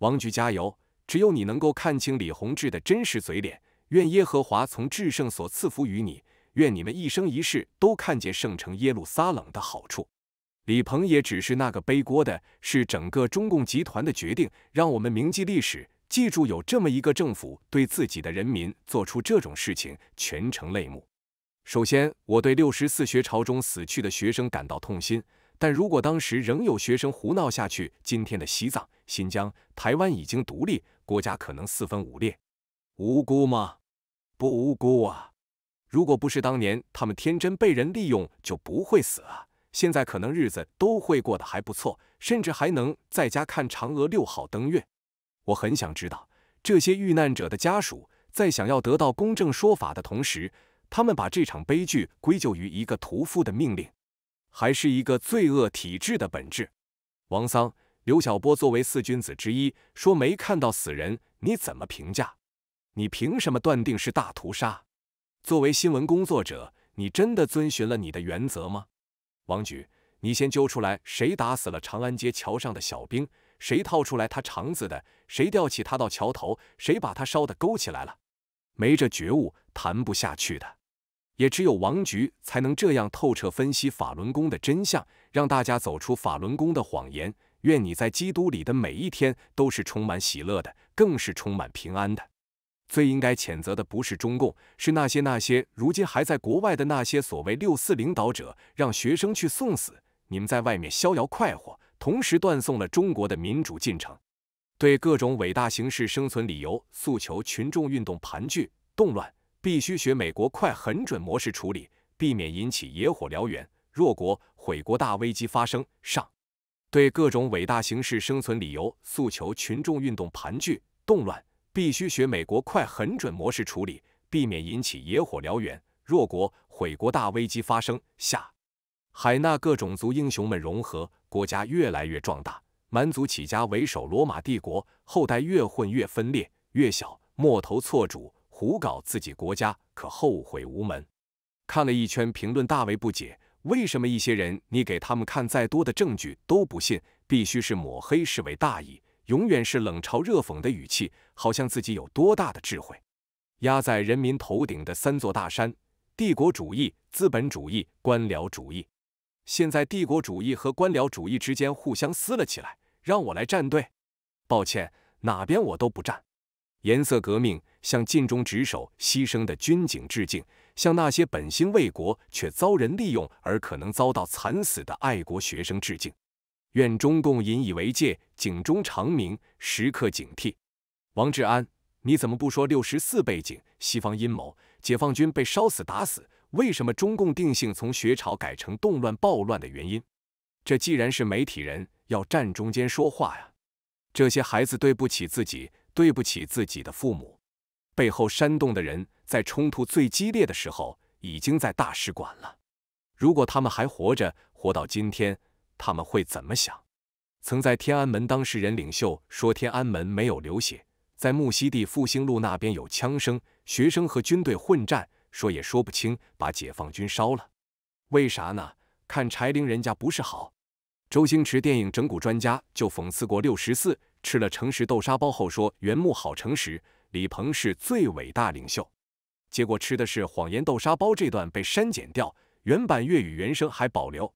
王局加油！只有你能够看清李洪志的真实嘴脸。愿耶和华从至圣所赐福于你。愿你们一生一世都看见圣城耶路撒冷的好处。李鹏也只是那个背锅的，是整个中共集团的决定。让我们铭记历史，记住有这么一个政府对自己的人民做出这种事情，全程泪目。首先，我对六十四学潮中死去的学生感到痛心。但如果当时仍有学生胡闹下去，今天的西藏、新疆、台湾已经独立，国家可能四分五裂。无辜吗？不无辜啊！如果不是当年他们天真被人利用，就不会死啊！现在可能日子都会过得还不错，甚至还能在家看嫦娥六号登月。我很想知道，这些遇难者的家属在想要得到公正说法的同时，他们把这场悲剧归咎于一个屠夫的命令。还是一个罪恶体制的本质。王桑、刘晓波作为四君子之一，说没看到死人，你怎么评价？你凭什么断定是大屠杀？作为新闻工作者，你真的遵循了你的原则吗？王局，你先揪出来，谁打死了长安街桥上的小兵？谁掏出来他肠子的？谁吊起他到桥头？谁把他烧的勾起来了？没这觉悟，谈不下去的。也只有王局才能这样透彻分析法轮功的真相，让大家走出法轮功的谎言。愿你在基督里的每一天都是充满喜乐的，更是充满平安的。最应该谴责的不是中共，是那些那些如今还在国外的那些所谓六四领导者，让学生去送死。你们在外面逍遥快活，同时断送了中国的民主进程。对各种伟大形式生存理由诉求，群众运动盘踞动乱。必须学美国快、狠准模式处理，避免引起野火燎原、弱国毁国大危机发生。上，对各种伟大形势生存理由诉求，群众运动盘踞动乱，必须学美国快、狠准模式处理，避免引起野火燎原、弱国毁国大危机发生。下，海纳各种族英雄们融合，国家越来越壮大。蛮族起家为首，罗马帝国后代越混越分裂，越小莫头错主。胡搞自己国家，可后悔无门。看了一圈评论，大为不解，为什么一些人你给他们看再多的证据都不信，必须是抹黑视为大义，永远是冷嘲热讽的语气，好像自己有多大的智慧。压在人民头顶的三座大山：帝国主义、资本主义、官僚主义。现在帝国主义和官僚主义之间互相撕了起来，让我来站队。抱歉，哪边我都不站。颜色革命向尽忠职守、牺牲的军警致敬，向那些本心为国却遭人利用而可能遭到惨死的爱国学生致敬。愿中共引以为戒，警钟长鸣，时刻警惕。王志安，你怎么不说六十四背景？西方阴谋，解放军被烧死打死，为什么中共定性从学潮改成动乱暴乱的原因？这既然是媒体人，要站中间说话呀！这些孩子对不起自己。对不起自己的父母，背后煽动的人在冲突最激烈的时候已经在大使馆了。如果他们还活着，活到今天，他们会怎么想？曾在天安门当事人领袖说天安门没有流血，在木樨地复兴路那边有枪声，学生和军队混战，说也说不清，把解放军烧了。为啥呢？看柴玲人家不是好。周星驰电影整蛊专家就讽刺过六十四。吃了诚实豆沙包后说原木好诚实，李鹏是最伟大领袖。结果吃的是谎言豆沙包，这段被删减掉，原版粤语原声还保留。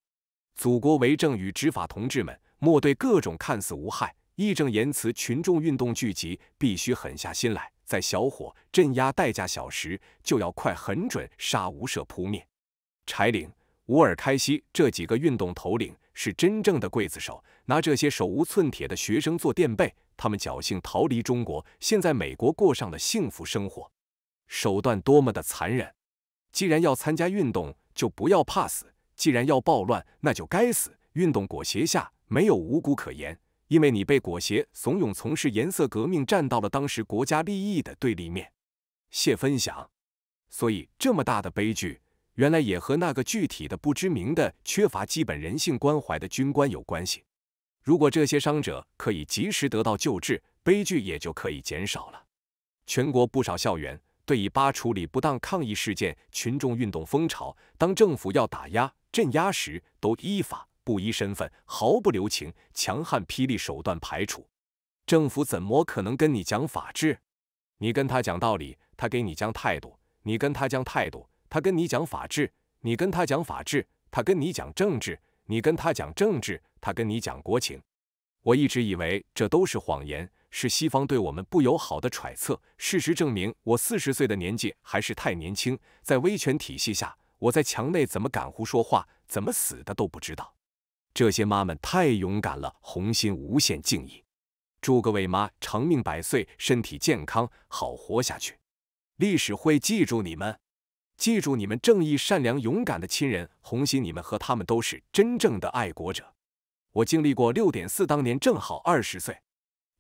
祖国为政与执法同志们，莫对各种看似无害、义正言辞群众运动聚集，必须狠下心来，在小火镇压代价小时，就要快狠准杀无赦扑灭。柴岭、乌尔开西这几个运动头领是真正的刽子手。拿这些手无寸铁的学生做垫背，他们侥幸逃离中国，现在美国过上了幸福生活，手段多么的残忍！既然要参加运动，就不要怕死；既然要暴乱，那就该死。运动裹挟下没有无辜可言，因为你被裹挟怂恿从事颜色革命，站到了当时国家利益的对立面。谢分享。所以这么大的悲剧，原来也和那个具体的不知名的缺乏基本人性关怀的军官有关系。如果这些伤者可以及时得到救治，悲剧也就可以减少了。全国不少校园对以巴处理不当抗议事件、群众运动风潮，当政府要打压、镇压时，都依法不依身份、毫不留情、强悍霹雳手段排除。政府怎么可能跟你讲法治？你跟他讲道理，他给你讲态度；你跟他讲态度，他跟你讲法治；你跟他讲法治，他跟你讲政治；你跟他讲政治，他跟你讲国情。我一直以为这都是谎言，是西方对我们不友好的揣测。事实证明，我四十岁的年纪还是太年轻，在威权体系下，我在墙内怎么敢胡说话，怎么死的都不知道。这些妈们太勇敢了，红心无限敬意。祝各位妈长命百岁，身体健康，好活下去。历史会记住你们，记住你们正义、善良、勇敢的亲人。红心，你们和他们都是真正的爱国者。我经历过六点四，当年正好二十岁。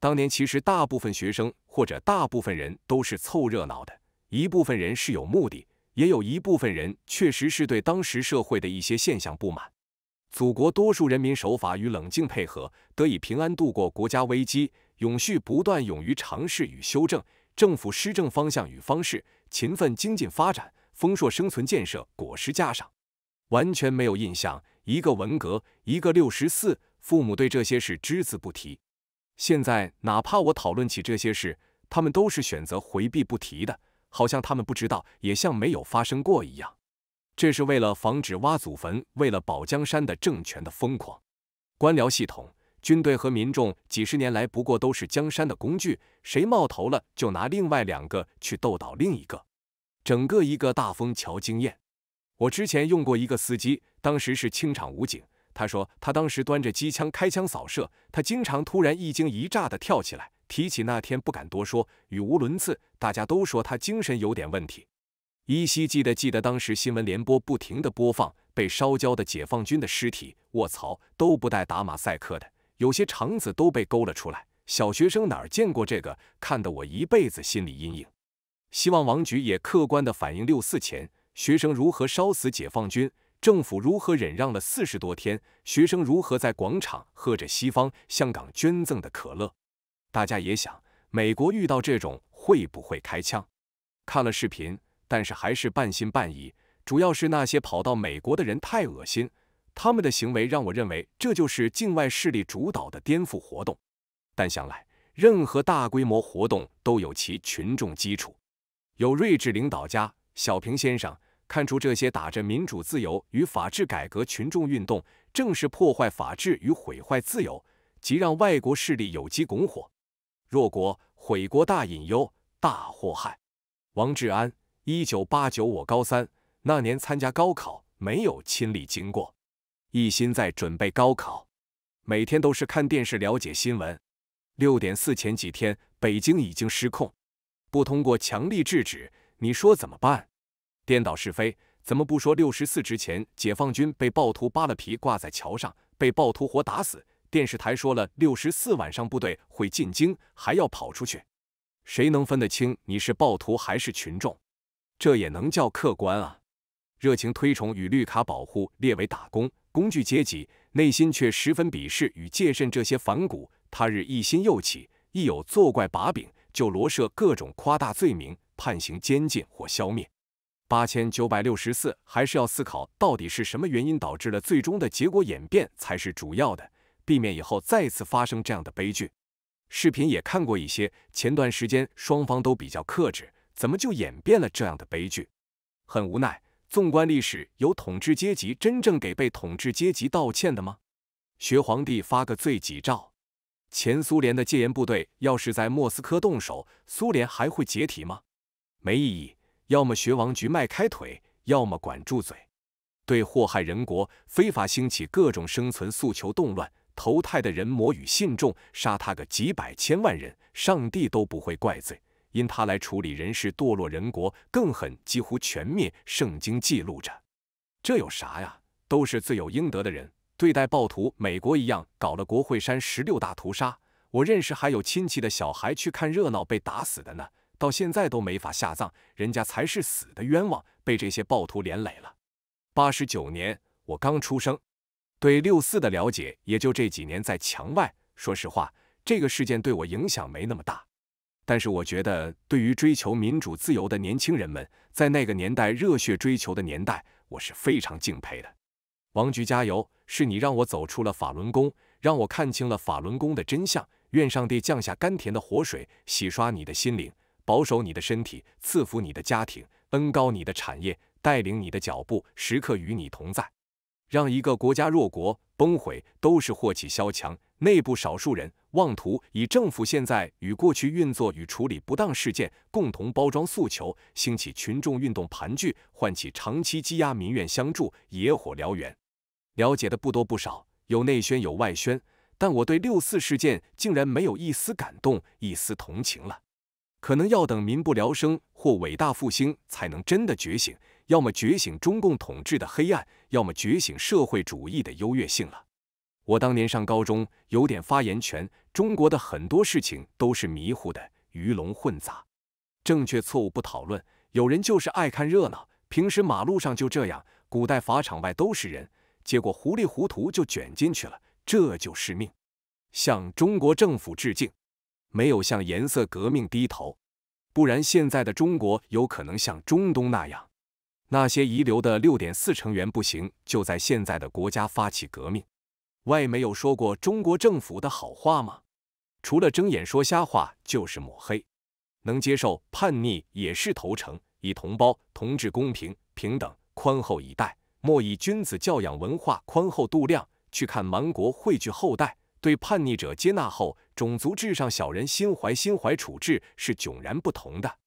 当年其实大部分学生或者大部分人都是凑热闹的，一部分人是有目的，也有一部分人确实是对当时社会的一些现象不满。祖国多数人民守法与冷静配合，得以平安度过国家危机，永续不断，勇于尝试与修正，政府施政方向与方式，勤奋精进发展，丰硕生存建设果实加上，完全没有印象。一个文革，一个六十四，父母对这些事只字不提。现在哪怕我讨论起这些事，他们都是选择回避不提的，好像他们不知道，也像没有发生过一样。这是为了防止挖祖坟，为了保江山的政权的疯狂。官僚系统、军队和民众几十年来不过都是江山的工具，谁冒头了，就拿另外两个去斗倒另一个，整个一个大枫桥经验。我之前用过一个司机，当时是清场武警。他说他当时端着机枪开枪扫射，他经常突然一惊一乍的跳起来。提起那天不敢多说，语无伦次，大家都说他精神有点问题。依稀记得记得当时新闻联播不停的播放被烧焦的解放军的尸体，卧槽，都不带打马赛克的，有些肠子都被勾了出来。小学生哪儿见过这个，看得我一辈子心理阴影。希望王局也客观地反映六四前。学生如何烧死解放军？政府如何忍让了四十多天？学生如何在广场喝着西方、香港捐赠的可乐？大家也想，美国遇到这种会不会开枪？看了视频，但是还是半信半疑。主要是那些跑到美国的人太恶心，他们的行为让我认为这就是境外势力主导的颠覆活动。但想来，任何大规模活动都有其群众基础，有睿智领导家小平先生。看出这些打着民主自由与法治改革群众运动，正是破坏法治与毁坏自由，即让外国势力有机拱火。弱国毁国大隐忧，大祸害。王志安，一九八九，我高三那年参加高考，没有亲历经过，一心在准备高考，每天都是看电视了解新闻。六点四前几天，北京已经失控，不通过强力制止，你说怎么办？颠倒是非，怎么不说六十四之前解放军被暴徒扒了皮挂在桥上，被暴徒活打死？电视台说了六十四晚上部队会进京，还要跑出去，谁能分得清你是暴徒还是群众？这也能叫客观啊？热情推崇与绿卡保护列为打工工具阶级，内心却十分鄙视与戒慎这些反骨。他日一心又起，亦有作怪把柄，就罗设各种夸大罪名，判刑监禁或消灭。八千九百六十四，还是要思考到底是什么原因导致了最终的结果演变才是主要的，避免以后再次发生这样的悲剧。视频也看过一些，前段时间双方都比较克制，怎么就演变了这样的悲剧？很无奈。纵观历史，有统治阶级真正给被统治阶级道歉的吗？学皇帝发个罪己诏，前苏联的戒严部队要是在莫斯科动手，苏联还会解体吗？没意义。要么学王局迈开腿，要么管住嘴。对祸害人国、非法兴起各种生存诉求动乱、投胎的人魔与信众，杀他个几百千万人，上帝都不会怪罪，因他来处理人事堕落人国更狠，几乎全灭。圣经记录着，这有啥呀？都是罪有应得的人。对待暴徒，美国一样搞了国会山十六大屠杀。我认识还有亲戚的小孩去看热闹被打死的呢。到现在都没法下葬，人家才是死的冤枉，被这些暴徒连累了。八十九年我刚出生，对六四的了解也就这几年在墙外。说实话，这个事件对我影响没那么大。但是我觉得，对于追求民主自由的年轻人们，在那个年代热血追求的年代，我是非常敬佩的。王局加油！是你让我走出了法轮功，让我看清了法轮功的真相。愿上帝降下甘甜的活水，洗刷你的心灵，保守你的身体，赐福你的家庭，恩高你的产业，带领你的脚步，时刻与你同在。让一个国家弱国崩毁，都是祸起萧墙。内部少数人妄图以政府现在与过去运作与处理不当事件，共同包装诉求，兴起群众运动盘踞，唤起长期积压民怨相助，野火燎原。了解的不多不少，有内宣有外宣。但我对六四事件竟然没有一丝感动，一丝同情了。可能要等民不聊生或伟大复兴，才能真的觉醒。要么觉醒中共统治的黑暗，要么觉醒社会主义的优越性了。我当年上高中，有点发言权。中国的很多事情都是迷糊的，鱼龙混杂，正确错误不讨论。有人就是爱看热闹，平时马路上就这样，古代法场外都是人，结果糊里糊涂就卷进去了。这就是命，向中国政府致敬，没有向颜色革命低头，不然现在的中国有可能像中东那样，那些遗留的六点四成员不行，就在现在的国家发起革命。外没有说过中国政府的好话吗？除了睁眼说瞎话，就是抹黑。能接受叛逆也是投诚，以同胞同志公平平等宽厚以待，莫以君子教养文化宽厚度量。去看蛮国汇聚后代，对叛逆者接纳后，种族至上小人心怀心怀处置是迥然不同的。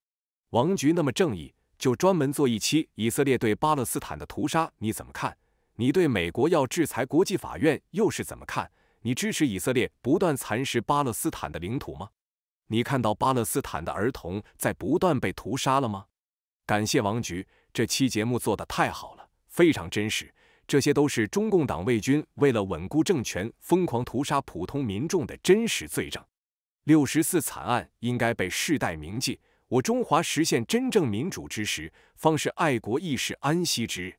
王局那么正义，就专门做一期以色列对巴勒斯坦的屠杀，你怎么看？你对美国要制裁国际法院又是怎么看？你支持以色列不断蚕食巴勒斯坦的领土吗？你看到巴勒斯坦的儿童在不断被屠杀了吗？感谢王局，这期节目做的太好了，非常真实。这些都是中共党卫军为了稳固政权，疯狂屠杀普通民众的真实罪证。六十四惨案应该被世代铭记。我中华实现真正民主之时，方是爱国义士安息之日。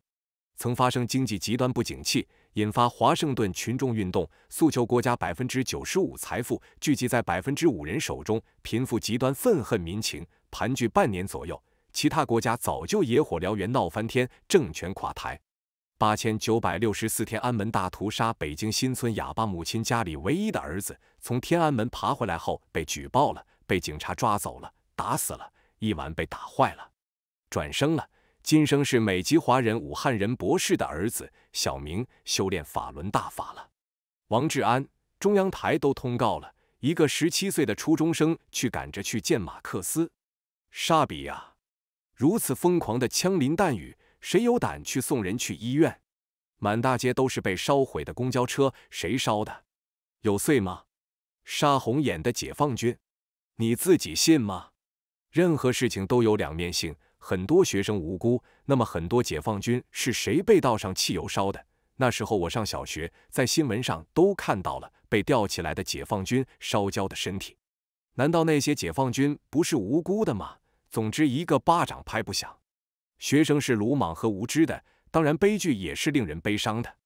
曾发生经济极端不景气，引发华盛顿群众运动，诉求国家百分之九十五财富聚集在百分之五人手中，贫富极端，愤恨民情盘踞半年左右。其他国家早就野火燎原，闹翻天，政权垮台。八千九百六十四天安门大屠杀，北京新村哑巴母亲家里唯一的儿子从天安门爬回来后被举报了，被警察抓走了，打死了，一碗被打坏了，转生了。今生是美籍华人武汉人博士的儿子，小明修炼法轮大法了。王志安，中央台都通告了，一个十七岁的初中生去赶着去见马克思，傻逼呀！如此疯狂的枪林弹雨。谁有胆去送人去医院？满大街都是被烧毁的公交车，谁烧的？有罪吗？杀红眼的解放军，你自己信吗？任何事情都有两面性，很多学生无辜，那么很多解放军是谁被倒上汽油烧的？那时候我上小学，在新闻上都看到了被吊起来的解放军烧焦的身体。难道那些解放军不是无辜的吗？总之，一个巴掌拍不响。学生是鲁莽和无知的，当然悲剧也是令人悲伤的。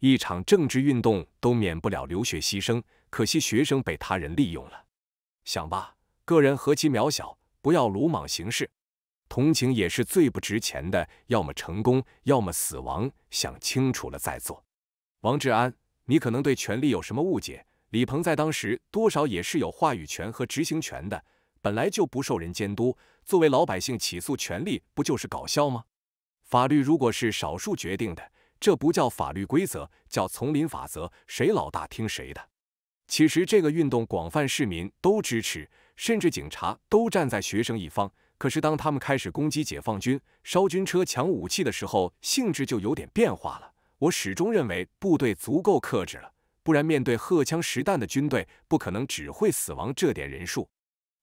一场政治运动都免不了流血牺牲，可惜学生被他人利用了。想吧，个人何其渺小，不要鲁莽行事。同情也是最不值钱的，要么成功，要么死亡。想清楚了再做。王志安，你可能对权力有什么误解？李鹏在当时多少也是有话语权和执行权的。本来就不受人监督，作为老百姓起诉权利，不就是搞笑吗？法律如果是少数决定的，这不叫法律规则，叫丛林法则，谁老大听谁的。其实这个运动广泛市民都支持，甚至警察都站在学生一方。可是当他们开始攻击解放军、烧军车、抢武器的时候，性质就有点变化了。我始终认为部队足够克制了，不然面对荷枪实弹的军队，不可能只会死亡这点人数。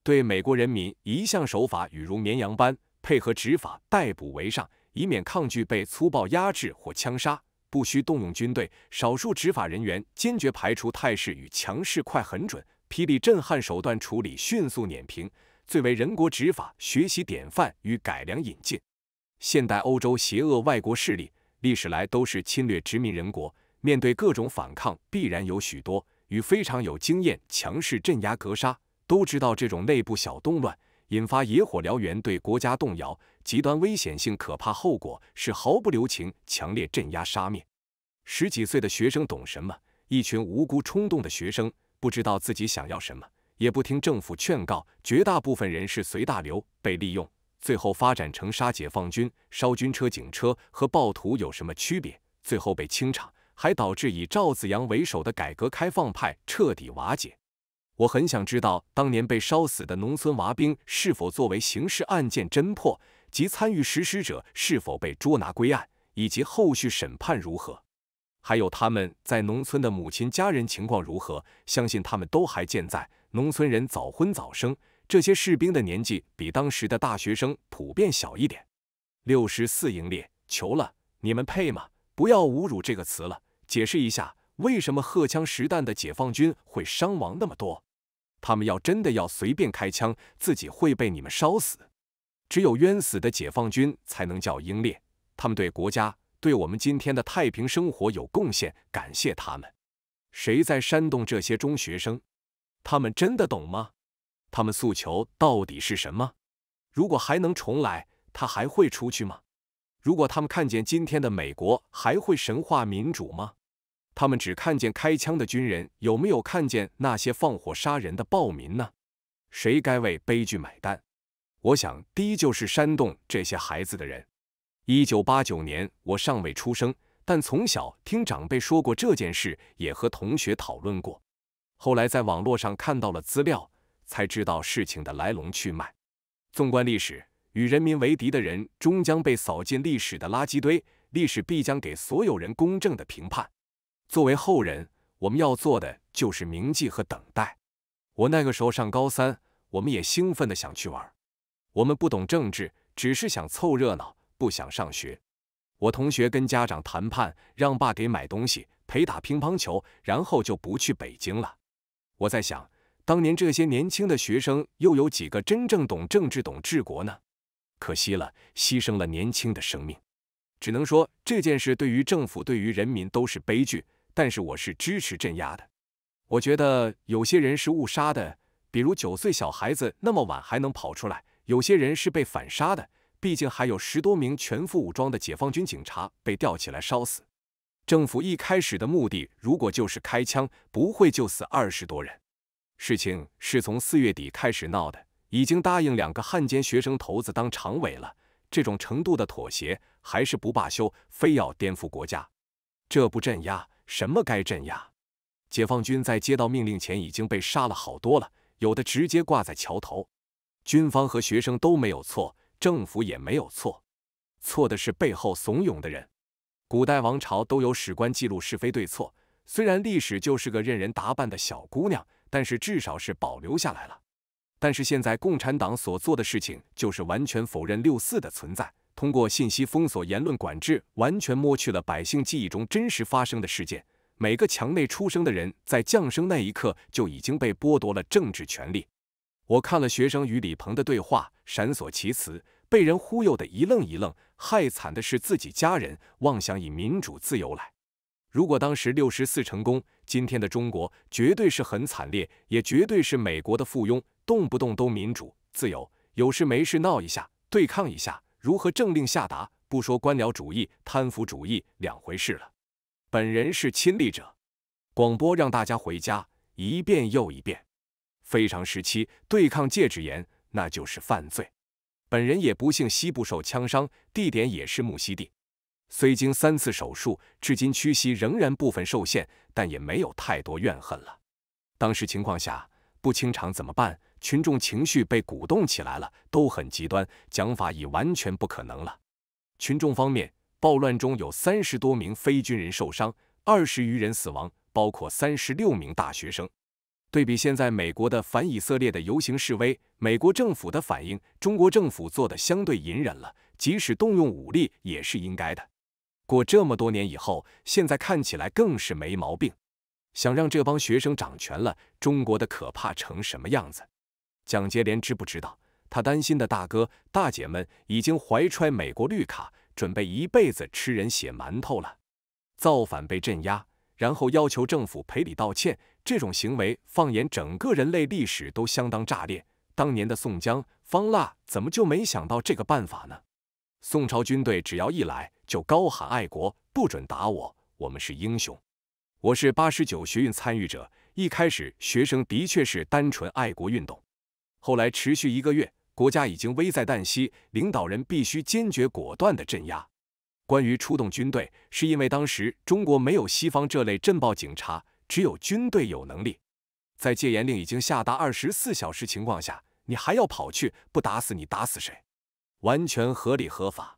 对美国人民一向守法，与如绵羊般配合执法，逮捕为上，以免抗拒被粗暴压制或枪杀。不需动用军队，少数执法人员坚决排除态势与强势快狠准、霹雳震撼手段处理，迅速碾平，最为人国执法学习典范与改良引进。现代欧洲邪恶外国势力历史来都是侵略殖民人国，面对各种反抗，必然有许多与非常有经验，强势镇压格杀。都知道这种内部小动乱引发野火燎原，对国家动摇，极端危险性、可怕后果是毫不留情、强烈镇压杀灭。十几岁的学生懂什么？一群无辜冲动的学生，不知道自己想要什么，也不听政府劝告，绝大部分人是随大流，被利用，最后发展成杀解放军、烧军车、警车和暴徒有什么区别？最后被清场，还导致以赵子阳为首的改革开放派彻底瓦解。我很想知道，当年被烧死的农村娃兵是否作为刑事案件侦破及参与实施者是否被捉拿归案，以及后续审判如何？还有他们在农村的母亲家人情况如何？相信他们都还健在。农村人早婚早生，这些士兵的年纪比当时的大学生普遍小一点。六十四营列，求了，你们配吗？不要侮辱这个词了，解释一下，为什么荷枪实弹的解放军会伤亡那么多？他们要真的要随便开枪，自己会被你们烧死。只有冤死的解放军才能叫英烈，他们对国家、对我们今天的太平生活有贡献，感谢他们。谁在煽动这些中学生？他们真的懂吗？他们诉求到底是什么？如果还能重来，他还会出去吗？如果他们看见今天的美国，还会神话民主吗？他们只看见开枪的军人，有没有看见那些放火杀人的暴民呢？谁该为悲剧买单？我想，第一就是煽动这些孩子的人。一九八九年，我尚未出生，但从小听长辈说过这件事，也和同学讨论过。后来在网络上看到了资料，才知道事情的来龙去脉。纵观历史。与人民为敌的人，终将被扫进历史的垃圾堆。历史必将给所有人公正的评判。作为后人，我们要做的就是铭记和等待。我那个时候上高三，我们也兴奋的想去玩。我们不懂政治，只是想凑热闹，不想上学。我同学跟家长谈判，让爸给买东西，陪打乒乓球，然后就不去北京了。我在想，当年这些年轻的学生，又有几个真正懂政治、懂治国呢？可惜了，牺牲了年轻的生命，只能说这件事对于政府、对于人民都是悲剧。但是我是支持镇压的，我觉得有些人是误杀的，比如九岁小孩子那么晚还能跑出来；有些人是被反杀的，毕竟还有十多名全副武装的解放军警察被吊起来烧死。政府一开始的目的如果就是开枪，不会就死二十多人。事情是从四月底开始闹的。已经答应两个汉奸学生头子当常委了，这种程度的妥协还是不罢休，非要颠覆国家，这不镇压什么该镇压？解放军在接到命令前已经被杀了好多了，有的直接挂在桥头。军方和学生都没有错，政府也没有错，错的是背后怂恿的人。古代王朝都有史官记录是非对错，虽然历史就是个任人打扮的小姑娘，但是至少是保留下来了。但是现在共产党所做的事情就是完全否认六四的存在，通过信息封锁、言论管制，完全抹去了百姓记忆中真实发生的事件。每个墙内出生的人，在降生那一刻就已经被剥夺了政治权利。我看了学生与李鹏的对话，闪烁其词，被人忽悠的一愣一愣。害惨的是自己家人妄想以民主自由来。如果当时六十四成功，今天的中国绝对是很惨烈，也绝对是美国的附庸。动不动都民主自由，有事没事闹一下，对抗一下，如何政令下达？不说官僚主义、贪腐主义两回事了。本人是亲历者，广播让大家回家一遍又一遍。非常时期对抗戒指严，那就是犯罪。本人也不幸膝部受枪伤，地点也是木樨地。虽经三次手术，至今屈膝仍然部分受限，但也没有太多怨恨了。当时情况下不清场怎么办？群众情绪被鼓动起来了，都很极端，讲法已完全不可能了。群众方面，暴乱中有三十多名非军人受伤，二十余人死亡，包括三十六名大学生。对比现在美国的反以色列的游行示威，美国政府的反应，中国政府做的相对隐忍了，即使动用武力也是应该的。过这么多年以后，现在看起来更是没毛病。想让这帮学生掌权了，中国的可怕成什么样子？蒋介莲知不知道？他担心的大哥大姐们已经怀揣美国绿卡，准备一辈子吃人血馒头了。造反被镇压，然后要求政府赔礼道歉，这种行为，放眼整个人类历史都相当炸裂。当年的宋江、方腊怎么就没想到这个办法呢？宋朝军队只要一来，就高喊爱国，不准打我，我们是英雄。我是八十九学运参与者。一开始学生的确是单纯爱国运动，后来持续一个月，国家已经危在旦夕，领导人必须坚决果断的镇压。关于出动军队，是因为当时中国没有西方这类镇暴警察，只有军队有能力。在戒严令已经下达二十四小时情况下，你还要跑去，不打死你打死谁？完全合理合法。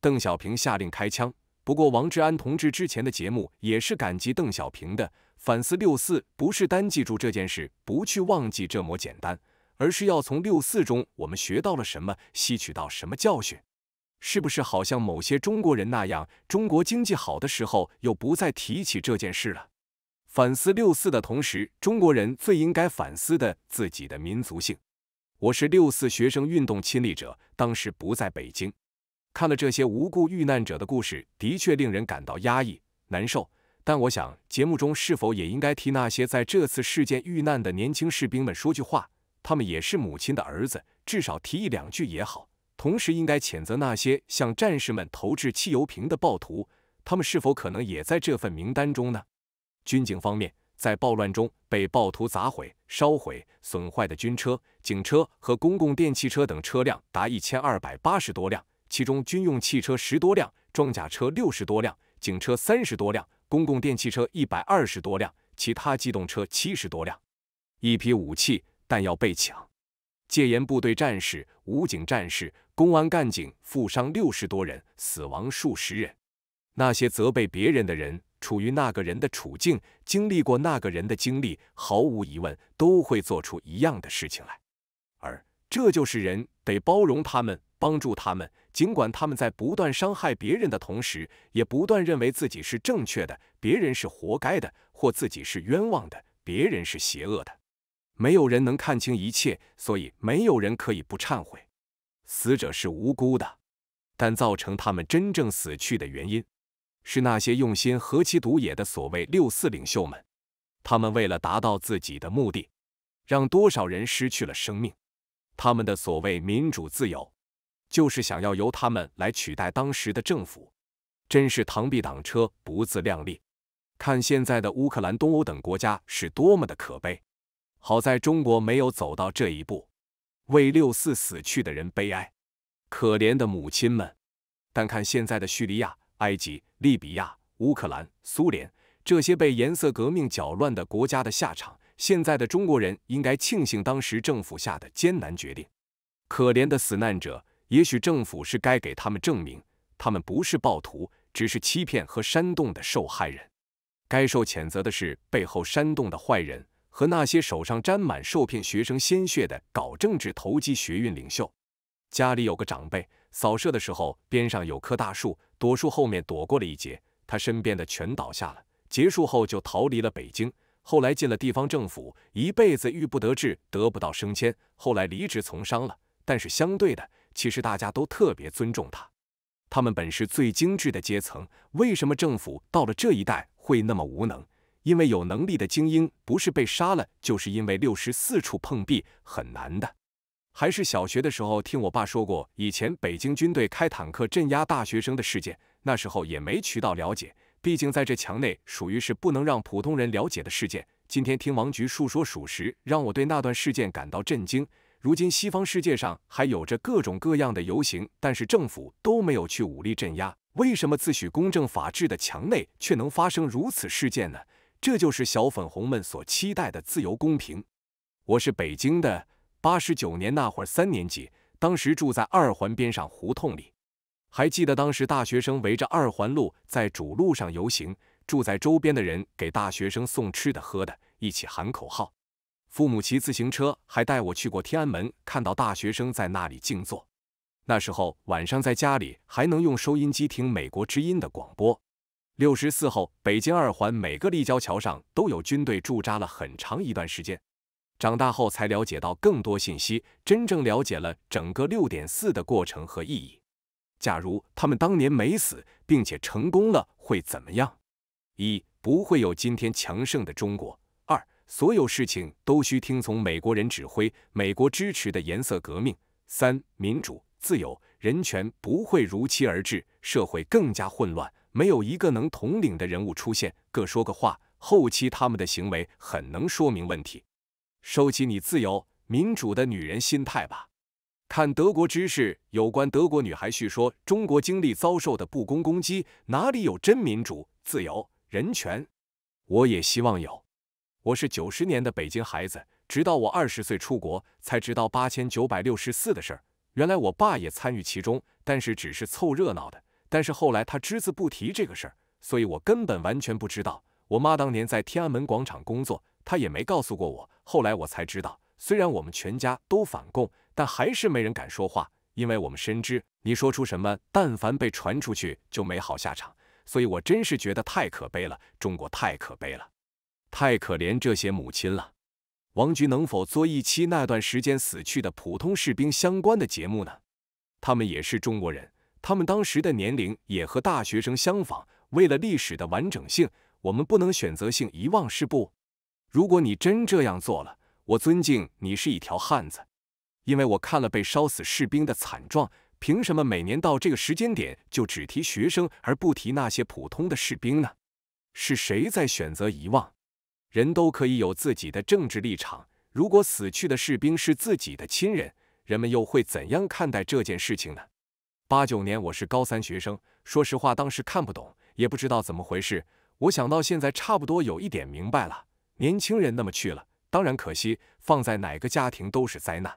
邓小平下令开枪。不过王志安同志之前的节目也是感激邓小平的。反思六四不是单记住这件事，不去忘记这么简单，而是要从六四中我们学到了什么，吸取到什么教训。是不是好像某些中国人那样，中国经济好的时候又不再提起这件事了？反思六四的同时，中国人最应该反思的自己的民族性。我是六四学生运动亲历者，当时不在北京，看了这些无辜遇难者的故事，的确令人感到压抑难受。但我想，节目中是否也应该替那些在这次事件遇难的年轻士兵们说句话？他们也是母亲的儿子，至少提一两句也好。同时，应该谴责那些向战士们投掷汽油瓶的暴徒，他们是否可能也在这份名单中呢？军警方面，在暴乱中被暴徒砸毁、烧毁、损坏的军车、警车和公共电汽车等车辆达一千二百八十多辆，其中军用汽车十多辆，装甲车六十多辆，警车三十多辆。公共电汽车一百二十多辆，其他机动车七十多辆，一批武器弹药被抢，戒严部队战士、武警战士、公安干警负伤六十多人，死亡数十人。那些责备别人的人，处于那个人的处境，经历过那个人的经历，毫无疑问都会做出一样的事情来。而这就是人，得包容他们，帮助他们。尽管他们在不断伤害别人的同时，也不断认为自己是正确的，别人是活该的，或自己是冤枉的，别人是邪恶的。没有人能看清一切，所以没有人可以不忏悔。死者是无辜的，但造成他们真正死去的原因，是那些用心何其毒也的所谓六四领袖们。他们为了达到自己的目的，让多少人失去了生命。他们的所谓民主自由。就是想要由他们来取代当时的政府，真是螳臂挡车，不自量力。看现在的乌克兰、东欧等国家是多么的可悲，好在中国没有走到这一步，为六四死去的人悲哀，可怜的母亲们。但看现在的叙利亚、埃及、利比亚、乌克兰、苏联这些被颜色革命搅乱的国家的下场，现在的中国人应该庆幸当时政府下的艰难决定。可怜的死难者。也许政府是该给他们证明，他们不是暴徒，只是欺骗和煽动的受害人。该受谴责的是背后煽动的坏人和那些手上沾满受骗学生鲜血的搞政治投机学运领袖。家里有个长辈，扫射的时候边上有棵大树，躲树后面躲过了一劫，他身边的全倒下了。结束后就逃离了北京，后来进了地方政府，一辈子郁不得志，得不到升迁，后来离职从商了。但是相对的。其实大家都特别尊重他，他们本是最精致的阶层，为什么政府到了这一代会那么无能？因为有能力的精英不是被杀了，就是因为六十四处碰壁，很难的。还是小学的时候听我爸说过，以前北京军队开坦克镇压大学生的事件，那时候也没渠道了解，毕竟在这墙内属于是不能让普通人了解的事件。今天听王局述说属实，让我对那段事件感到震惊。如今西方世界上还有着各种各样的游行，但是政府都没有去武力镇压。为什么自诩公正法治的墙内却能发生如此事件呢？这就是小粉红们所期待的自由公平。我是北京的，八十九年那会儿三年级，当时住在二环边上胡同里，还记得当时大学生围着二环路在主路上游行，住在周边的人给大学生送吃的喝的，一起喊口号。父母骑自行车，还带我去过天安门，看到大学生在那里静坐。那时候晚上在家里还能用收音机听美国之音的广播。六十四后，北京二环每个立交桥上都有军队驻扎了很长一段时间。长大后才了解到更多信息，真正了解了整个六点四的过程和意义。假如他们当年没死，并且成功了，会怎么样？一不会有今天强盛的中国。二所有事情都需听从美国人指挥，美国支持的颜色革命。三、民主、自由、人权不会如期而至，社会更加混乱，没有一个能统领的人物出现，各说个话，后期他们的行为很能说明问题。收起你自由民主的女人心态吧。看德国知识有关德国女孩叙说中国经历遭受的不公攻击，哪里有真民主、自由、人权？我也希望有。我是九十年的北京孩子，直到我二十岁出国，才知道八千九百六十四的事儿。原来我爸也参与其中，但是只是凑热闹的。但是后来他只字不提这个事儿，所以我根本完全不知道。我妈当年在天安门广场工作，她也没告诉过我。后来我才知道，虽然我们全家都反共。但还是没人敢说话，因为我们深知，你说出什么，但凡被传出去，就没好下场。所以我真是觉得太可悲了，中国太可悲了，太可怜这些母亲了。王菊能否做一期那段时间死去的普通士兵相关的节目呢？他们也是中国人，他们当时的年龄也和大学生相仿。为了历史的完整性，我们不能选择性遗忘，是不？如果你真这样做了，我尊敬你是一条汉子。因为我看了被烧死士兵的惨状，凭什么每年到这个时间点就只提学生而不提那些普通的士兵呢？是谁在选择遗忘？人都可以有自己的政治立场。如果死去的士兵是自己的亲人，人们又会怎样看待这件事情呢？八九年我是高三学生，说实话当时看不懂，也不知道怎么回事。我想到现在差不多有一点明白了。年轻人那么去了，当然可惜，放在哪个家庭都是灾难。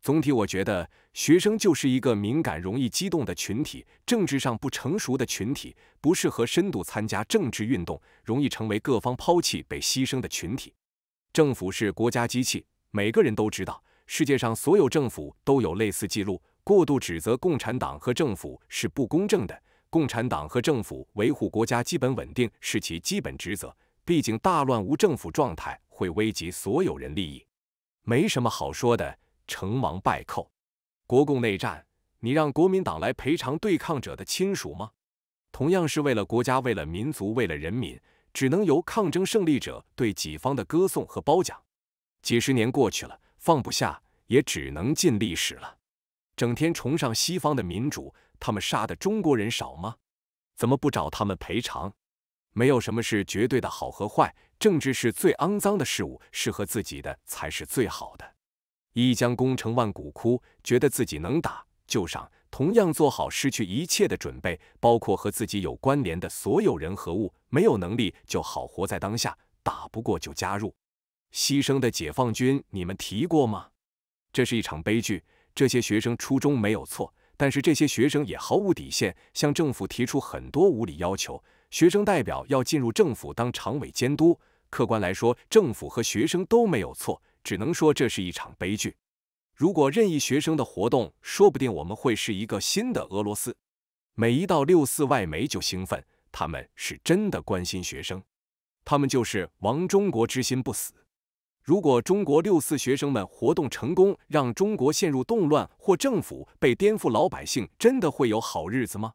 总体我觉得，学生就是一个敏感、容易激动的群体，政治上不成熟的群体，不适合深度参加政治运动，容易成为各方抛弃、被牺牲的群体。政府是国家机器，每个人都知道，世界上所有政府都有类似记录。过度指责共产党和政府是不公正的，共产党和政府维护国家基本稳定是其基本职责。毕竟大乱无政府状态会危及所有人利益，没什么好说的。成王败寇，国共内战，你让国民党来赔偿对抗者的亲属吗？同样是为了国家、为了民族、为了人民，只能由抗争胜利者对己方的歌颂和褒奖。几十年过去了，放不下，也只能进历史了。整天崇尚西方的民主，他们杀的中国人少吗？怎么不找他们赔偿？没有什么是绝对的好和坏，政治是最肮脏的事物，适合自己的才是最好的。一将功成万骨枯，觉得自己能打就上，同样做好失去一切的准备，包括和自己有关联的所有人和物。没有能力就好活在当下，打不过就加入。牺牲的解放军，你们提过吗？这是一场悲剧。这些学生初衷没有错，但是这些学生也毫无底线，向政府提出很多无理要求。学生代表要进入政府当常委监督，客观来说，政府和学生都没有错。只能说这是一场悲剧。如果任意学生的活动，说不定我们会是一个新的俄罗斯。每一到六四，外媒就兴奋，他们是真的关心学生，他们就是亡中国之心不死。如果中国六四学生们活动成功，让中国陷入动乱或政府被颠覆，老百姓真的会有好日子吗？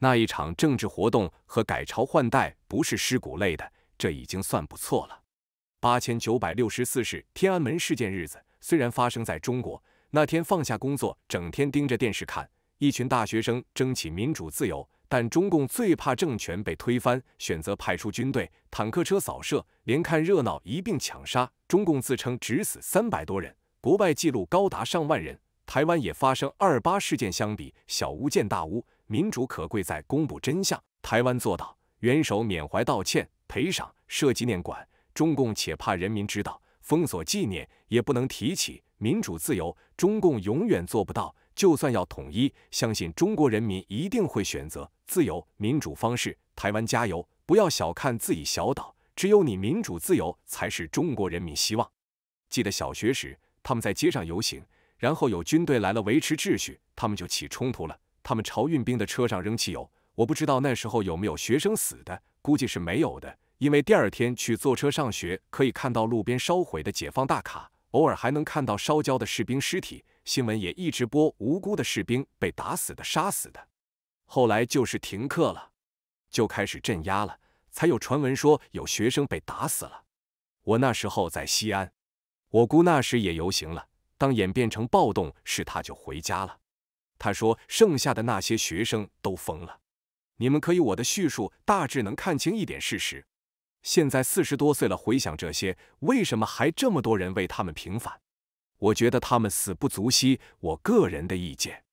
那一场政治活动和改朝换代不是尸骨类的，这已经算不错了。八千九百六十四是天安门事件日子，虽然发生在中国，那天放下工作，整天盯着电视看，一群大学生争取民主自由。但中共最怕政权被推翻，选择派出军队、坦克车扫射，连看热闹一并抢杀。中共自称只死三百多人，国外记录高达上万人。台湾也发生二八事件，相比小巫见大巫。民主可贵在公布真相，台湾做到，元首缅怀道歉、赔偿、设纪念馆。中共且怕人民知道，封锁纪念也不能提起民主自由。中共永远做不到，就算要统一，相信中国人民一定会选择自由民主方式。台湾加油，不要小看自己小岛，只有你民主自由才是中国人民希望。记得小学时，他们在街上游行，然后有军队来了维持秩序，他们就起冲突了。他们朝运兵的车上扔汽油，我不知道那时候有没有学生死的，估计是没有的。因为第二天去坐车上学，可以看到路边烧毁的解放大卡，偶尔还能看到烧焦的士兵尸体。新闻也一直播无辜的士兵被打死的、杀死的。后来就是停课了，就开始镇压了，才有传闻说有学生被打死了。我那时候在西安，我姑那时也游行了。当演变成暴动时，他就回家了。他说剩下的那些学生都疯了。你们可以我的叙述大致能看清一点事实。现在四十多岁了，回想这些，为什么还这么多人为他们平反？我觉得他们死不足惜。我个人的意见，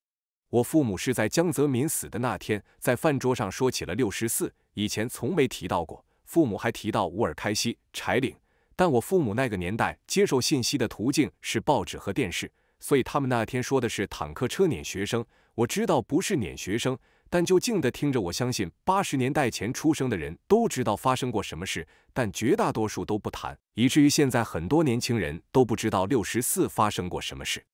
我父母是在江泽民死的那天，在饭桌上说起了六十四，以前从没提到过。父母还提到乌尔开西、柴岭，但我父母那个年代接受信息的途径是报纸和电视，所以他们那天说的是坦克车碾学生。我知道不是碾学生。但就静的听着，我相信八十年代前出生的人都知道发生过什么事，但绝大多数都不谈，以至于现在很多年轻人都不知道六十四发生过什么事。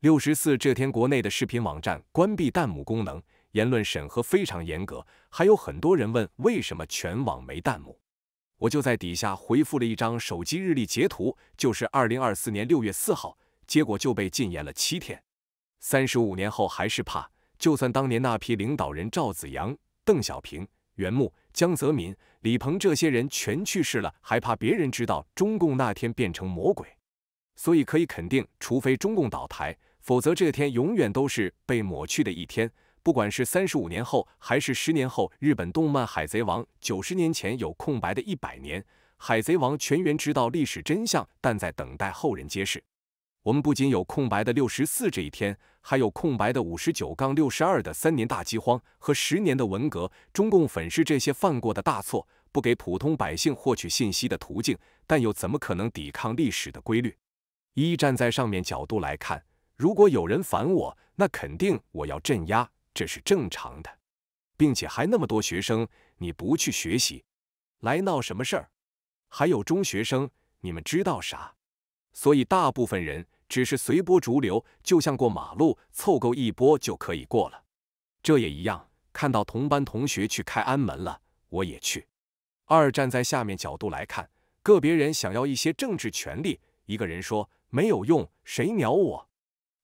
六十四这天，国内的视频网站关闭弹幕功能，言论审核非常严格，还有很多人问为什么全网没弹幕，我就在底下回复了一张手机日历截图，就是二零二四年六月四号，结果就被禁言了七天。三十五年后还是怕。就算当年那批领导人赵子阳、邓小平、袁木、江泽民、李鹏这些人全去世了，还怕别人知道中共那天变成魔鬼？所以可以肯定，除非中共倒台，否则这天永远都是被抹去的一天。不管是三十五年后，还是十年后，日本动漫《海贼王》九十年前有空白的一百年，《海贼王》全员知道历史真相，但在等待后人揭示。我们不仅有空白的六十四这一天，还有空白的五十九杠六十二的三年大饥荒和十年的文革。中共粉饰这些犯过的大错，不给普通百姓获取信息的途径，但又怎么可能抵抗历史的规律？一站在上面角度来看，如果有人烦我，那肯定我要镇压，这是正常的，并且还那么多学生，你不去学习，来闹什么事儿？还有中学生，你们知道啥？所以大部分人。只是随波逐流，就像过马路，凑够一波就可以过了。这也一样，看到同班同学去开安门了，我也去。二站在下面角度来看，个别人想要一些政治权利，一个人说没有用，谁鸟我？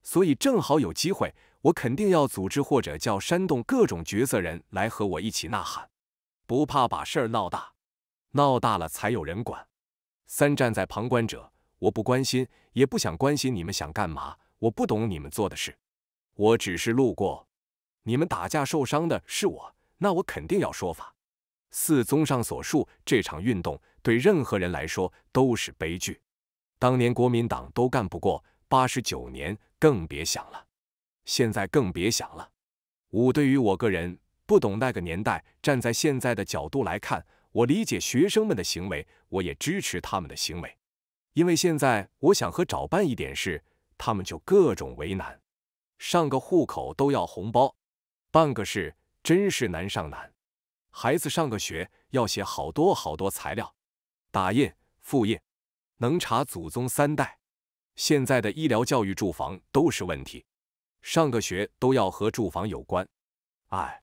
所以正好有机会，我肯定要组织或者叫煽动各种角色人来和我一起呐喊，不怕把事儿闹大，闹大了才有人管。三站在旁观者。我不关心，也不想关心你们想干嘛。我不懂你们做的事，我只是路过。你们打架受伤的是我，那我肯定要说法。四综上所述，这场运动对任何人来说都是悲剧。当年国民党都干不过，八十九年更别想了，现在更别想了。五，对于我个人不懂那个年代，站在现在的角度来看，我理解学生们的行为，我也支持他们的行为。因为现在我想和找办一点事，他们就各种为难，上个户口都要红包，办个事真是难上难。孩子上个学要写好多好多材料，打印、复印，能查祖宗三代。现在的医疗、教育、住房都是问题，上个学都要和住房有关。哎，